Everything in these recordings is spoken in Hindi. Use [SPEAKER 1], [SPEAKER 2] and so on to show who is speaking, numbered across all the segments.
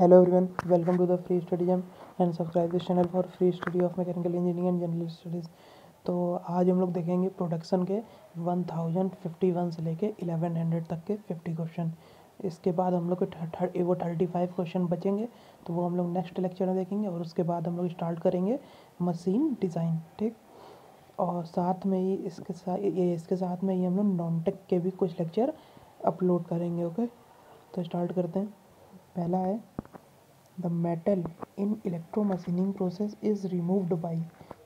[SPEAKER 1] Hello everyone, welcome to the free study jam and subscribe this channel for free study of mechanical engineering and general studies. तो आज हम लोग देखेंगे प्रोडक्शन के 1051 से लेके 1100 तक के 50 क्वेश्चन इसके बाद हम लोग के वो 35 क्वेश्चन बचेंगे तो वो हम लोग नेक्स्ट लेक्चर में देखेंगे और उसके बाद हम लोग स्टार्ट करेंगे मशीन डिज़ाइन ठीक? और साथ में ही इसके साथ ये इसके साथ में ही हम लोग नॉन टेक के भी कुछ लेक्चर अपलोड करेंगे ओके तो स्टार्ट करते हैं। पहला है, the metal in electro machining process is removed by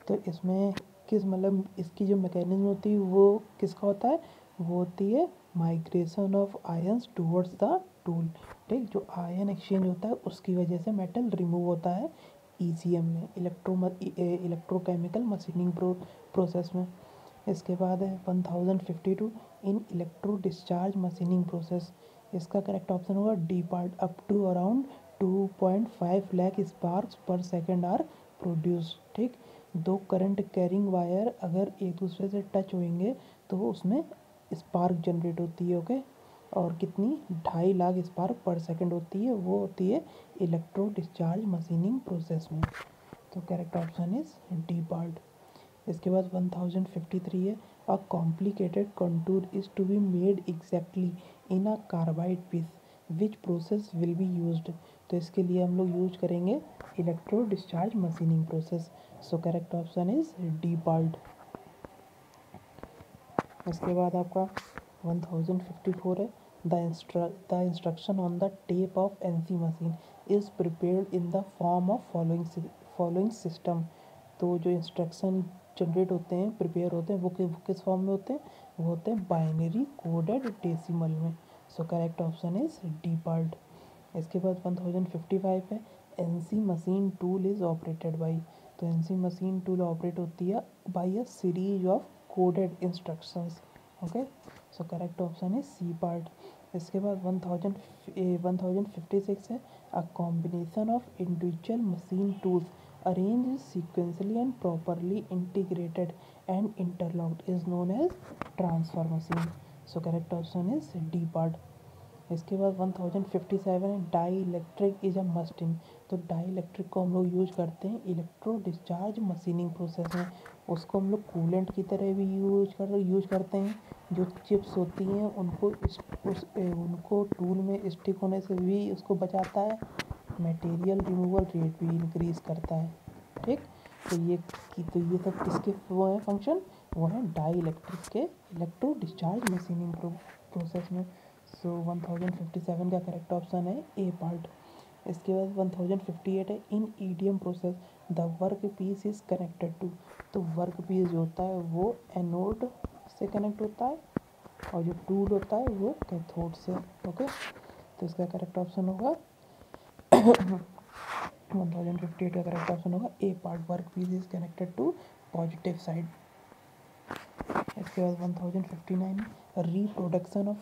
[SPEAKER 1] तो इसमें किस मतलब इसकी जो मैकेनिज्म होती है, वो किसका होता है? वो होती है migration of ions towards the tool ठीक, जो आयन एक्सचेंज होता है, उसकी वजह से मेटल रिमूव होता है ईसीएम में electro electrochemical machining pro process में। इसके बाद है one thousand fifty two in electro discharge machining process इसका करेक्ट ऑप्शन होगा D part up to around two point five lakh sparks per second are produce ठीक? दो करंट कैरिंग वायर अगर एक दूसरे से टच होंगे तो उसमें स्पार्क जनरेट होती है ओके और कितनी? ढाई लाख स्पार्क पर सेकंड होती है, वो होती है इलेक्ट्रो डिस्चार्ज मशीनिंग प्रोसेस में। तो correct option is D part इसके बाद वन थाउज़ेंड फिफ्टी थ्री है। A complicated contour is to be made exactly in a carbide piece which process will be used तो इसके लिए हम लोग यूज़ करेंगे electro discharge machining process so correct option is D part इसके बाद आपका वन थाउज़ेंड फिफ्टी फोर है the instr the instruction on the tape of N C machine is prepared in the form of following following system तो जो इंस्ट्रक्शन जनरेट होते हैं प्रिपेयर होते हैं वो, कि, वो किस फॉर्म में होते हैं? वो होते हैं बाइनरी कोडेड डेसिमल में। So correct option is D part इसके बाद वन थाउज़ेंड फिफ्टी फाइव है। N C machine tool is operated by तो N C machine tool operate होती है by a series of coded instructions okay so correct option is C part इसके बाद one thousand one thousand fifty six है। A combination of individual machine tools arranged sequentially and properly integrated and interlocked is known as transfer machine so, correct option is d part. इसके बाद 1057 है dielectric is a must in तो डाई इलेक्ट्रिक को हम लोग यूज़ करते हैं इलेक्ट्रो डिस्चार्ज मशीनिंग प्रोसेस में। उसको हम लोग कूलेंट की तरह भी यूज़ कर यूज़ करते हैं। जो चिप्स होती हैं, उनको उस, उनको टूल में स्टिक होने से भी उसको बचाता है। मटेरियल रिमूवल रेट भी इंक्रीज करता है, ठीक? तो ये की तो ये सब किसके, वो हैं फ़ंक्शन वो हैं डाई इलेक्ट्रिक के इलेक्ट्रो डिस्चार्ज मशीनिंग प्रोसेस में। So one thousand fifty seven का करेक्ट ऑप्शन है ए पार्ट इसके बाद वन थाउज़ेंड फिफ्टी एट है in EDM process the work piece is connected to तो वर्क पीस जो होता है, वो एनोड से कनेक्ट होता है और जो टूल होता है, वो कैथोड से ओके तो इसका करेक्ट ऑप्शन होगा वन थाउज़ेंड फिफ्टी एट का करेक्ट ऑप्शन होगा. A part work piece is connected to positive side इसके बाद one thousand fifty nine reproduction of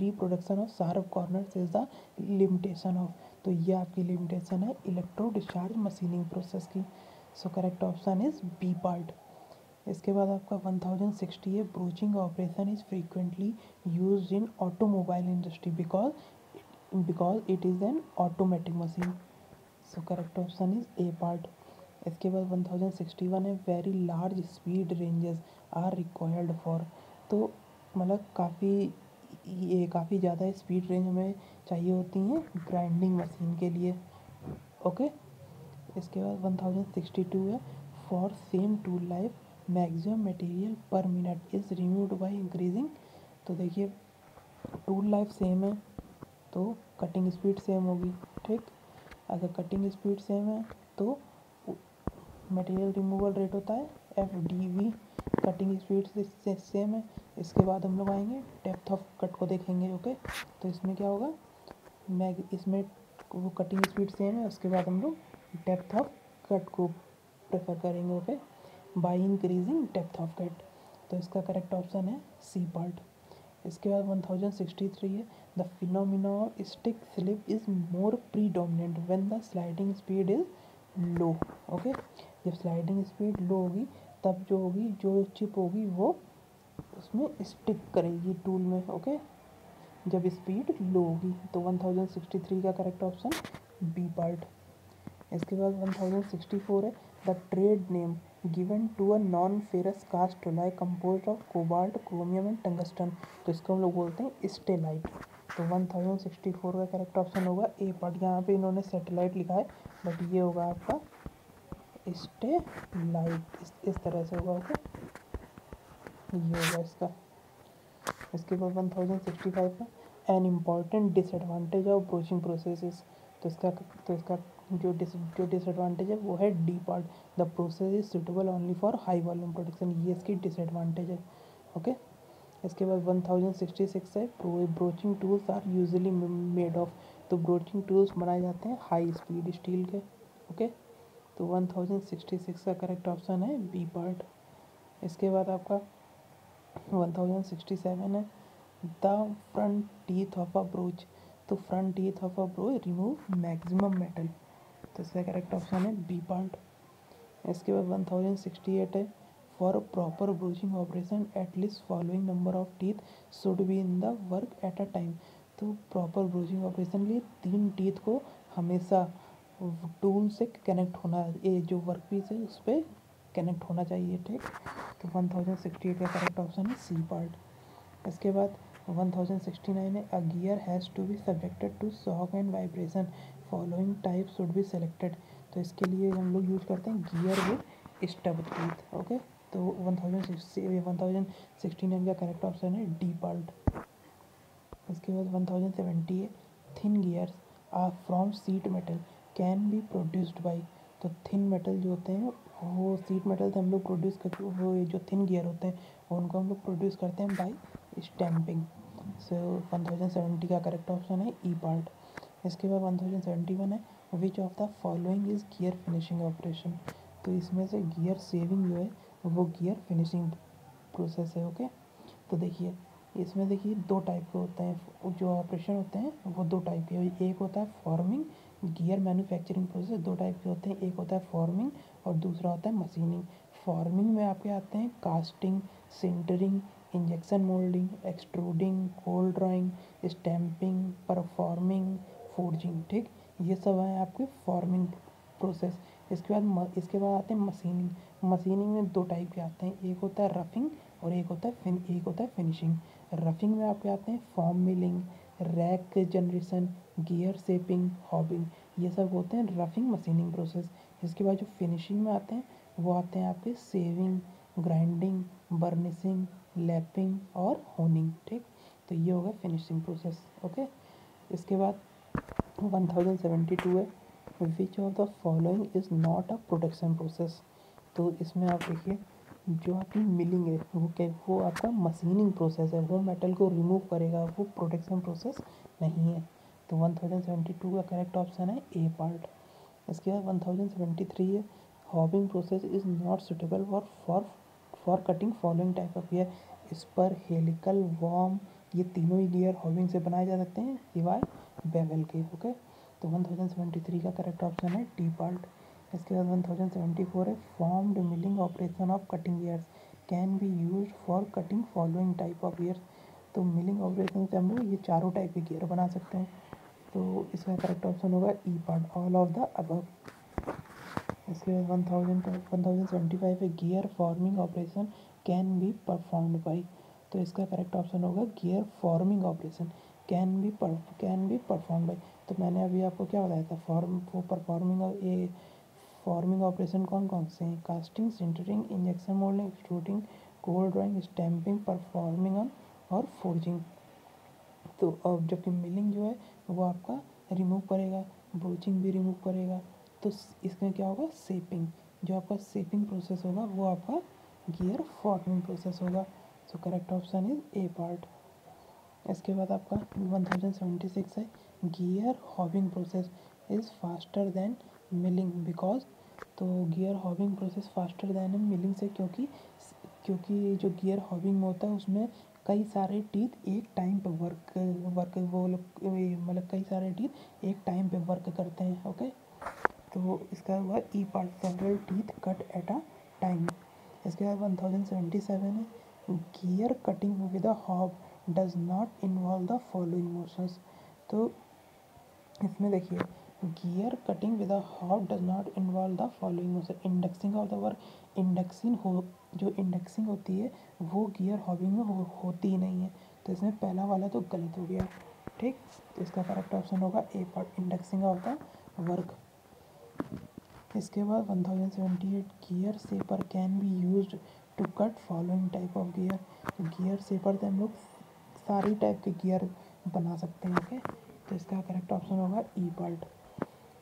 [SPEAKER 1] reproduction of corner is the limitation of तो ये आपकी लिमिटेशन है इलेक्ट्रो डिस्चार्ज मशीनिंग प्रोसेस की. So correct option is B part इसके बाद आपका वन थाउज़ेंड सिक्सटी है broaching operation is frequently use in automobile industry because because it is an automatic machine so correct option is A part इसके बाद वन थाउज़ेंड सिक्सटी वन है। Very large speed ranges are required for तो मतलब काफ़ी, ये काफ़ी ज़्यादा स्पीड रेंज हमें चाहिए होती हैं ग्राइंडिंग मशीन के लिए। ओके इसके बाद वन थाउज़ेंड सिक्सटी टू है। For same tool life maximum material per minute is removed by increasing तो देखिए टूल लाइफ सेम है। तो कटिंग स्पीड सेम होगी, ठीक? अगर कटिंग स्पीड सेम है तो मटेरियल रिमूवल रेट होता है F D V cutting speed से से सेम है। इसके बाद हम लोग आएँगे डेप्थ ऑफ़ कट को देखेंगे ओके तो इसमें क्या होगा? मैग इसमें वो कटिंग स्पीड सेम है, उसके बाद हम लोग डेप्थ ऑफ़ कट को प्रेफर करेंगे okay by increasing depth of cut तो इसका करेक्ट ऑप्शन है सी पार्ट इसके बाद वन थाउज़ेंड सिक्सटी थ्री है। The phenomena stick slip is more predominant when the sliding speed is low okay जब स्लाइडिंग स्पीड लो होगी, तब जो होगी, जो चिप होगी, वो उसमें स्टिक करेगी टूल में ओके जब स्पीड लो होगी तो वन थाउज़ेंड सिक्सटी थ्री का करेक्ट ऑप्शन बी पार्ट इसके बाद वन थाउज़ेंड सिक्सटी फोर है। The trade name given to a non ferrous cast alloy compose of cobalt chromium and tungsten तो इसको हम लोग बोलते हैं स्टेलाइट। तो वन थाउज़ेंड सिक्सटी फोर का करेक्ट ऑप्शन होगा। ए पार्ट यहाँ पे इन्होंने सेटेलाइट लिखा है बट ये होगा आपका स्टेलाइट। इस, इस तरह से होगा ओके? ये होगा इसका। इसके बाद वन थाउज़ेंड सिक्सटी फाइव का an important disadvantage of broaching process तो इसका तो इसका जो डिस, जो डिसएडवांटेज है, वो है D part the process is suitable only for high volume production ये इसकी डिसएडवांटेज है ओके इसके बाद वन थाउज़ेंड सिक्सटी सिक्स है broaching tools are usually made of तो ब्रोचिंग टूल्स बनाए जाते हैं हाई स्पीड स्टील के ओके तो वन थाउज़ेंड सिक्सटी सिक्स का करेक्ट ऑप्शन है बी पार्ट इसके बाद आपका वन थाउज़ेंड सिक्सटी सेवन है. The front teeth of a broach तो front teeth of a broach remove maximum metal तो इसका करेक्ट ऑप्शन है बी पार्ट इसके बाद वन थाउज़ेंड सिक्सटी एट है for proper broaching operation at least following number of teeth should be in the work at a time तो प्रॉपर ब्रोचिंग ऑपरेशन के लिए तीन टीथ को हमेशा टूल से कनेक्ट होना, ये जो वर्क पीस है, उस पर कनेक्ट होना चाहिए, ठीक? तो वन थाउज़ेंड सिक्सटी एट का करेक्ट ऑप्शन है सी पार्ट इसके बाद वन थाउज़ेंड सिक्सटी नाइन है a gear has to be subjected to shock and vibration following type should be selected तो इसके लिए हम लोग यूज़ करते हैं gear with stub teeth okay तो one thousand one thousand sixty nine का करेक्ट ऑप्शन है डी पार्ट इसके बाद वन थाउज़ेंड सेवेंटी है thin gears are from sheet metal can be produced by तो थिन मेटल जो होते हैं, वो सीट मेटल से हम लोग प्रोड्यूस कर, वो जो थिन गियर होते हैं, उनको हम लोग प्रोड्यूस करते हैं by stamping so one thousand seventy का करेक्ट ऑप्शन है ई पार्ट इसके बाद वन थाउज़ेंड सेवेंटी वन है which of the following is gear finishing operation तो इसमें से गियर सेविंग जो है, वो गियर फिनिशिंग प्रोसेस है ओके तो देखिए, इसमें देखिए दो टाइप के होते हैं जो ऑपरेशन होते हैं, वो दो टाइप के एक होता है फॉर्मिंग गियर मैन्युफैक्चरिंग प्रोसेस दो टाइप के होते हैं, एक होता है फॉर्मिंग और दूसरा होता है मशीनिंग फॉर्मिंग में आपके आते हैं casting sintering injection moulding extruding cold drawing stamping performing forging ठीक? ये सब है आपके फॉर्मिंग प्रोसेस इसके बाद इसके बाद आते हैं मशीनिंग मशीनिंग में दो टाइप के आते हैं. एक होता है रफिंग और एक होता है फिन एक होता है फिनिशिंग रफिंग में आपके आते हैं form milling rack generation gear shaping hobbing ये सब होते हैं रफिंग मशीनिंग प्रोसेस इसके बाद जो फिनिशिंग में आते हैं, वो आते हैं आपके सेविंग ग्राइंडिंग बर्निशिंग लैपिंग और होनिंग ठीक? तो ये होगा फिनिशिंग प्रोसेस ओके इसके बाद वन थाउज़ेंड सेवेंटी टू है which of the following is not a production process तो इसमें आप देखिए, जो आपकी मिलिंग है, वो क्या, वो आपका मशीनिंग प्रोसेस है, वो मेटल को रिमूव करेगा, वो प्रोडक्शन प्रोसेस नहीं है। तो वन थाउज़ेंड सेवेंटी टू का करेक्ट ऑप्शन है ए पार्ट इसके बाद वन थाउज़ेंड सेवेंटी थ्री है hobbing process is not suitable for for for cutting following type of gear spur helical warm ये तीनों ही गियर हॉबिंग से बनाए जा सकते हैं, सिवाय बेवल के ओके तो वन थाउज़ेंड सेवेंटी थ्री का करेक्ट ऑप्शन है टी पार्ट इसके बाद वन थाउज़ेंड सेवेंटी फोर है formed milling operation of cutting gears can be use for cutting following type of gears तो मिलिंग ऑपरेशन से हम लोग ये चारों टाइप के गियर बना सकते हैं। तो इसका करेक्ट ऑप्शन होगा E part all of the above इसके बाद one thousand one thousand seventy five है gear forming operation can be performed by तो इसका करेक्ट ऑप्शन होगा gear forming operation can be can be perform by तो मैंने अभी आपको क्या बताया था? फॉर्म वो परफॉर्मिंग ए फॉर्मिंग ऑपरेशन कौन कौन से हैं? Casting sintering injection moulding extruding cold drawing stamping performing on और फोर्जिंग तो अब जबकि मिलिंग जो है, वो आपका रिमूव करेगा ब्रोचिंग भी रिमूव करेगा। तो इसमें क्या होगा? सेपिंग जो आपका सेपिंग प्रोसेस होगा, वो आपका गियर फॉर्मिंग प्रोसेस होगा। So correct option is A part इसके बाद आपका वन थाउज़ेंड सेवेंटी सिक्स है। Gear hobbing process is faster than milling because तो gear hobbing process faster than milling से क्योंकि क्योंकि जो गियर हॉबिंग में होता है, उसमें कई सारे टीथ एक टाइम पे वर्क वर्क वो लोग मतलब कई सारे टीथ एक टाइम पे वर्क करते हैं ओके तो इसका हुआ E part several teeth cut at a time इसके बाद वन थाउज़ेंड सेवेंटी सेवन है। Gear cutting with a hob does not involve the following motions तो इसमें देखिए gear cutting with hob does not involve the following motion indexing of the work indexing हो जो इंडेक्सिंग होती है वो गियर हॉबिंग में हो, होती ही नहीं है। तो इसमें पहला वाला तो गलत हो गया। ठीक? तो इसका करेक्ट ऑप्शन होगा A part indexing of the work इसके बाद 1078 gear shaper can be use to cut following type of gear gear shaper से हम लोग सारी टाइप के गियर बना सकते हैं ओके तो इसका करेक्ट ऑप्शन होगा ई पार्ट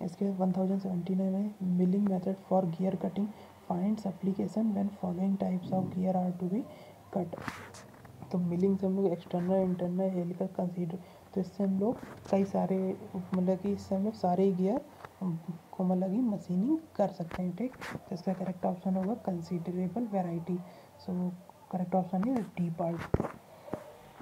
[SPEAKER 1] इसके बाद 1079 में milling method for gear cutting finds application when following types of gear are to be cut तो मिलिंग से हम लोग एक्सटर्नल इंटरनल हेलिकल कंसीडर तो इससे हम लोग कई सारे मतलब कि इससे हम लोग सारे गियर को मतलब कि मशीनिंग कर सकते हैं, ठीक? तो इसका करेक्ट ऑप्शन होगा considerable variety so correct option है डी पार्ट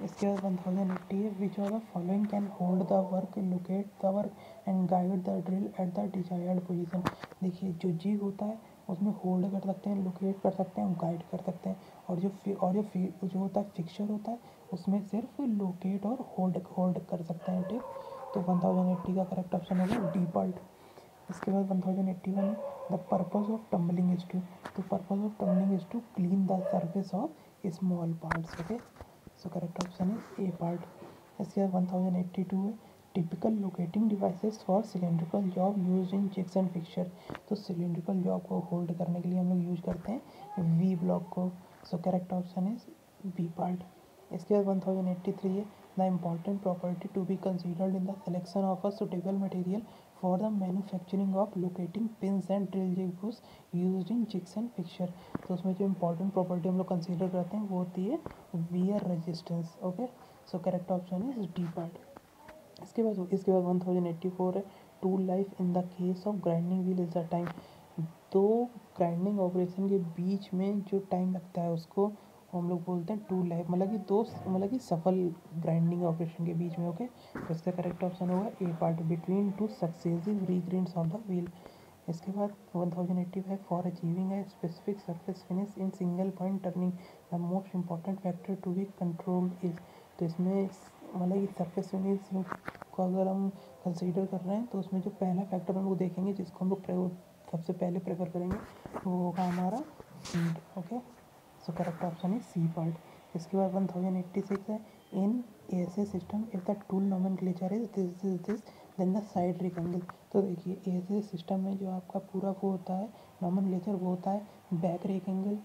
[SPEAKER 1] इसके बाद वन थाउज़ेंड एट्टी है। Which of the following can hold the work locate the work and guide the drill at the desired position देखिए, जो जिग होता है, उसमें होल्ड कर सकते हैं लोकेट कर सकते हैं गाइड कर सकते हैं। और जो और जो जो होता है फिक्सर होता है, उसमें सिर्फ़ लोकेट और होल्ड होल्ड कर सकते हैं, ठीक? तो वन थाउज़ेंड एट्टी का करेक्ट ऑप्शन होगा डी पार्ट इसके बाद one thousand eighty one the purpose of tumbling is to तो purpose of tumbling is to clean the surface of small parts okay so correct option is A part इसके बाद वन थाउज़ेंड एट्टी टू है। Typical locating devices for cylindrical job use in jigs and fixture तो सिलेंड्रिकल जॉब को होल्ड करने के लिए हम लोग यूज़ करते हैं वी ब्लॉक को। So correct option is B part इसके बाद वन थाउज़ेंड एट्टी थ्री है। The important property to be considered in the selection of a suitable material for the manufacturing of locating pins and drill jigs use in and fixture तो उसमें जो इंपॉर्टेंट प्रॉपर्टी हम लोग कंसिडर करते हैं, वो होती है wear resistance okay so correct option is D part इसके बाद इसके बाद वन थाउज़ेंड एट्टी फोर है tool life in the case of grinding wheel is the time दो ग्राइंडिंग ऑपरेशन के बीच में जो टाइम लगता है उसको हम लोग बोलते हैं टू लाइफ मतलब कि दो मतलब कि सफल ग्राइंडिंग ऑपरेशन के बीच में ओके तो इसका करेक्ट ऑप्शन होगा A part between two successive regrinds of the wheel इसके बाद one thousand eighty five for achieving a specific surface finish in single point turning the most important factor to be control is तो इसमें मतलब कि सरफेस फिनिश को अगर हम कंसीडर कर रहे हैं तो उसमें जो पहला फैक्टर हम लोग देखेंगे, जिसको हम लोग सबसे पहले प्रेफर करेंगे, वो होगा हमारा feed okay so correct option है सी पार्ट इसके बाद वन थाउज़ेंड एट्टी सिक्स है। In S A system if the tool nomenclature is this is this then the side rake angle तो देखिए एस ए सिस्टम में जो आपका पूरा वो होता है नॉमन क्लेचर वो होता है back rake angle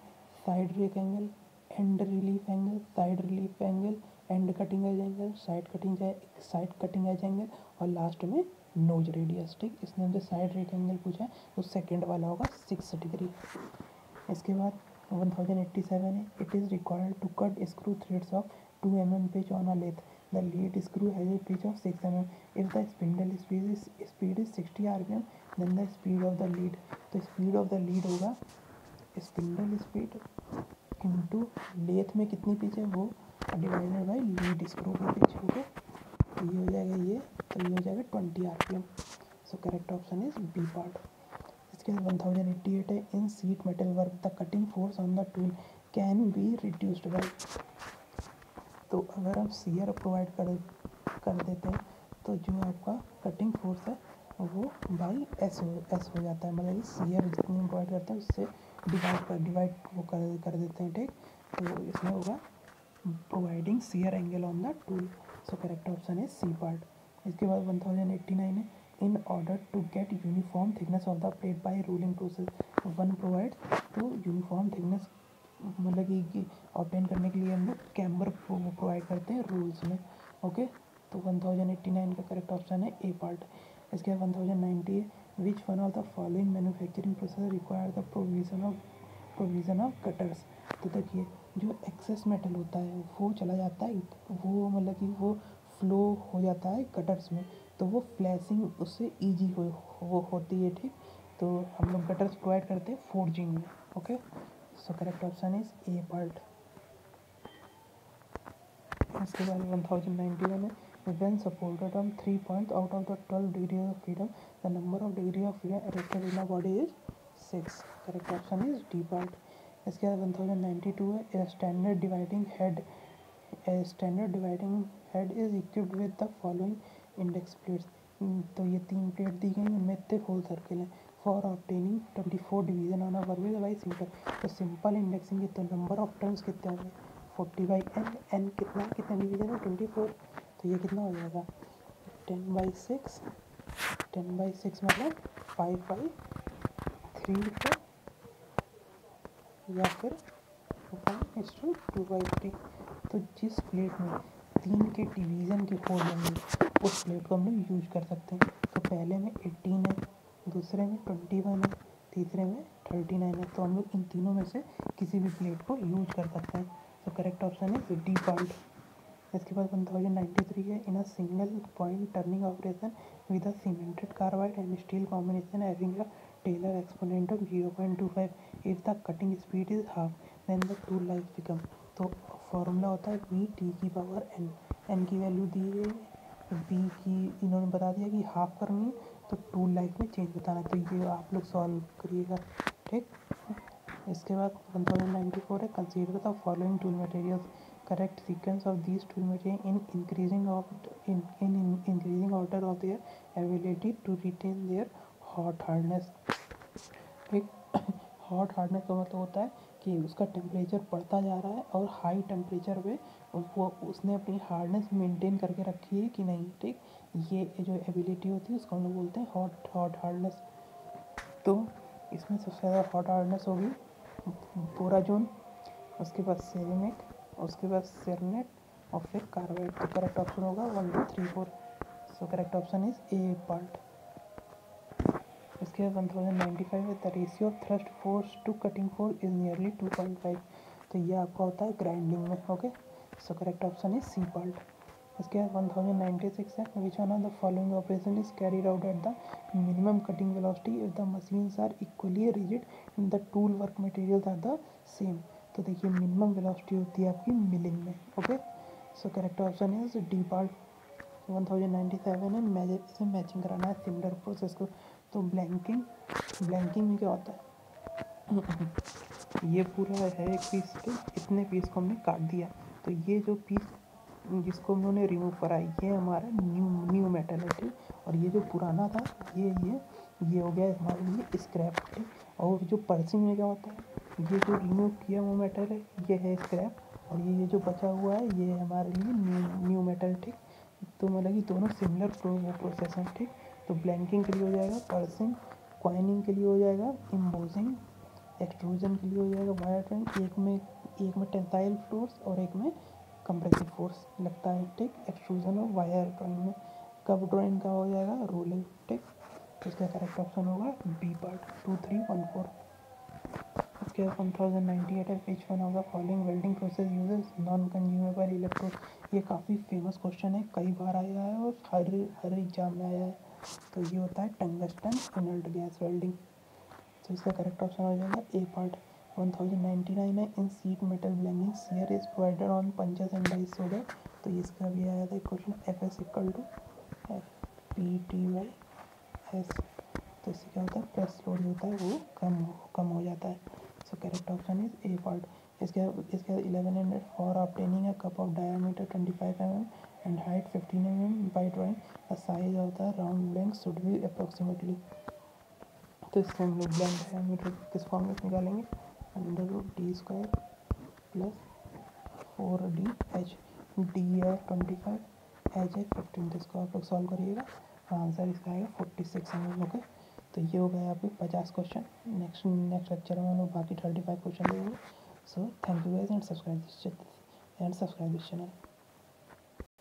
[SPEAKER 1] side rake angle and relief angle side relief angle and cutting edge angle side cutting side cutting edge angle और लास्ट में नोज़ रेडियस ठीक? इसने हमसे साइड रेक एंगल पूछा है तो सेकेंड वाला होगा सिक्स डिग्री इसके बाद वन थाउज़ेंड एट्टी सेवन है cut screw threads of two M M pitch on a lathe the lead screw has a pitch of six M M if the spindle speed is speed is sixty R P M then the speed of the lead तो स्पीड ऑफ़ द लीड होगा स्पिंडल स्पीड इंटू लेथ में कितनी पिच है? वो डिवाइडेड बाई लीड स्क्रू की पिच ओके तो ये हो जाएगा ये तो ये हो जाएगा twenty R P M so correct option is eight है in sheet metal work the cutting force on the tool can be reduced by तो अगर हम सीयर प्रोवाइड कर कर देते हैं तो जो आपका कटिंग फोर्स है, वो बाई एस हो एस हो जाता है। मतलब सीयर जितनी हम प्रोवाइड करते हैं, उससे डिवाइड कर डिवाइड वो कर कर देते हैं, ठीक? तो इसमें होगा providing shear angle on the tool so correct option है सी पार्ट इसके बाद वन थाउज़ेंड एट्टी नाइन है। In order to get uniform thickness of the plate by ruling process, one provides तो uniform thickness मतलब कि ऑप्टेन करने के लिए हम लोग कैम्बर प्रोवाइड करते हैं रूल्स में ओके तो वन थाउज़ेंड एट्टी नाइन का करेक्ट ऑप्शन है ए पार्ट इसके बाद वन थाउज़ेंड नाइन्टी है which one of the following manufacturing process require the provision of provision of cutters तो देखिए, जो एक्सेस मेटल होता है, वो चला जाता है, वो मतलब कि वो फ्लो हो जाता है कटर्स में। तो वो फ्लैशिंग उससे ईजी हो, हो होती है ठीक? तो हम लोग गटर्स प्रोवाइड करते हैं फोर्जिंग में okay so correct option is A part इसके बाद वन थाउज़ेंड नाइन्टी वन है when supported on three points out of the 12 degrees of freedom. The number of degree of freedom erected in the body is six. Correct option is d part. इसके बाद वन थाउज़ेंड नाइन्टी टू है standard dividing head standard dividing head is equipped with the following index plates तो ये तीन प्लेट दी गई उनमें इतने फुल सर्किल हैं। For obtaining twenty four division on with by simple तो सिंपल इंडेक्सिंग तो नंबर ऑफ़ टर्म्स कितने होंगे फोर्टी बाई एन एन कितना कितना डिवीज़न है? ट्वेंटी फोर तो ये कितना हो जाएगा? Ten by six ten by six मतलब फाइव बाई थ्री फोर या फिर टू बाई थ्री तो जिस प्लेट में तीन के डिवीज़न के फोर होंगे उस प्लेट को हम लोग यूज़ कर सकते हैं। तो पहले में एट्टीन है, दूसरे में ट्वेंटी वन है, तीसरे में थर्टी नाइन है। तो हम लोग इन तीनों में से किसी भी प्लेट को यूज़ कर सकते हैं। तो करेक्ट ऑप्शन है डी पॉइंट इसके बाद वन थाउज़ेंड नाइन्टी थ्री है। In a single point turning operation with a cemented carbide and steel combination having a Taylor exponent of zero point two five if the cutting speed is half then the tool life become तो फॉर्मूला होता है वी टी की पावर एन एन की वैल्यू दी है। बी की इन्होंने बता दिया कि हाफ़ करनी है तो टू लाइफ में चेंज बताना तो ये आप लोग सॉल्व करिएगा, ठीक? इसके बाद वन थाउज़ेंड नाइन्टी फोर है consider the following tool materials correct sequence of these tool material in increasing of in in increasing order of their ability to retain their hot hardness ठीक? हॉट हार्डनेस का मतलब होता है कि उसका टेम्परेचर बढ़ता जा रहा है और हाई टेम्परेचर पे वो, उसने अपनी हार्डनेस मेंटेन करके रखी है कि नहीं, ठीक? ये जो एबिलिटी होती है, उसको हम लोग बोलते हैं हॉट हॉट हार्डनेस तो इसमें सबसे ज़्यादा हॉट हार्डनेस होगी बोराजोन उसके बाद सेरेनिक उसके बाद सेरनेट और फिर कार्बाइड तो करेक्ट ऑप्शन होगा one two three four so correct option is A part five है the ratio of thrust force to cutting force is nearly two point five तो ये आपका होता है ग्राइंडिंग में okay so correct option is C part इसके बाद वन थाउज़ेंड नाइन्टी सिक्स है which one of the following operation is carried out at the minimum cutting velocity if the machines are equally rigid in the tool work materials are the same तो देखिए मिनिमम वेलोसिटी होती है आपकी मिलिंग में okay so correct option is D part one thousand ninety seven है मैच इसे मैचिंग कराना है सिमिलर प्रोसेस को। तो ब्लैंकिंग ब्लैंकिंग में क्या होता है? ये पूरा है एक पीस तो इतने पीस को हमने काट दिया। तो ये जो पीस जिसको उन्होंने रिमूव करा ये हमारा न्यू न्यू मेटल है ठीक और ये जो पुराना था ये ये ये हो गया हमारे लिए स्क्रैप ठीक और जो पर्सिंग में क्या होता है? ये जो रिमूव किया वो मेटल है ये है स्क्रैप और ये ये जो बचा हुआ है ये हमारे लिए न्यू न्यू मेटल ठीक? तो मतलब कि दोनों सिमिलर प्रो, प्रोसेस हैं ठीक? तो ब्लैंकिंग के लिए हो जाएगा पर्सिंग क्वाइनिंग के लिए हो जाएगा इम्बोजिंग एक्सट्रूजन के लिए हो जाएगा वायर ड्राइंग एक में एक में टेंसाइल फोर्स और एक में कंप्रेसिव फोर्स लगता है। ठीक एक्सट्रूजन और वायर ड्राइंग में। कब ड्राइंग का हो जाएगा? रोलिंग ठीक। तो इसका करेक्ट ऑप्शन होगा B part two three one four उसके बाद वन थाउज़ेंड नाइन्टी एट है विच वन होगा the following welding process uses non consumable electrode ये काफ़ी फ़ेमस क्वेश्चन है, कई बार आया है और हर हर एग्ज़ाम में आया है। तो ये होता है टंगस्टन इनल्ट गैस वेल्डिंग तो इसका करेक्ट ऑप्शन हो जाएगा ए पार्ट 1099 है in sheet metal blanking shear is provided on punches and dies so that तो इसका भी आया था question F S equal to F P T Y S तो इससे क्या होता है? प्रेस लोड होता है वो कम कम हो जाता है। So correct option is A part इसके इसके eleven hundred for obtaining a cup of diameter twenty five M M height fifteen M M by drawing the size of the round blank should be approximately तो इससे हम लोग ब्लैंक डायमीटर किस फॉर्म में निकालेंगे under root D square plus four D H D है ट्वेंटी फाइव एच है फिफ्टीन तो इसको आप लोग सॉल्व करिएगा। आंसर इसका आएगा फोर्टी सिक्स एम ओके तो ये हो गया आपके पचास क्वेश्चन नेक्स्ट नेक्स्ट लेक्चर में हम लोग बाकी थर्टी फाइव क्वेश्चन देंगे so thank you guys and subscribe this and subscribe this channel